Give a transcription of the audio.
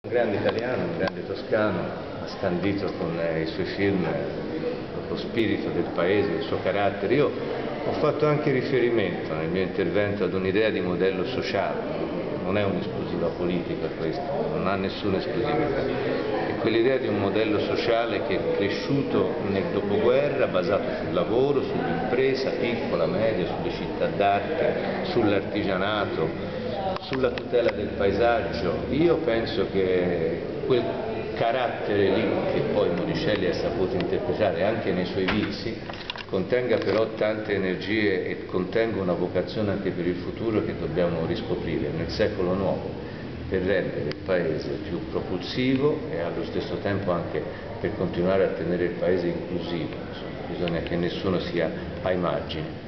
Un grande italiano, un grande toscano, ha scandito con i suoi film lo spirito del paese, il suo carattere. Io ho fatto anche riferimento nel mio intervento ad un'idea di modello sociale, non è un'esclusiva politica questa, non ha nessuna esclusività, è quell'idea di un modello sociale che è cresciuto nel dopoguerra basato sul lavoro, sull'impresa piccola, media, sulle città d'arte, sull'artigianato, sulla tutela del paesaggio, io penso che quel carattere lì che poi Monicelli ha saputo interpretare anche nei suoi vizi contenga però tante energie e contenga una vocazione anche per il futuro che dobbiamo riscoprire nel secolo nuovo per rendere il paese più propulsivo e allo stesso tempo anche per continuare a tenere il paese inclusivo, Insomma, bisogna che nessuno sia ai margini.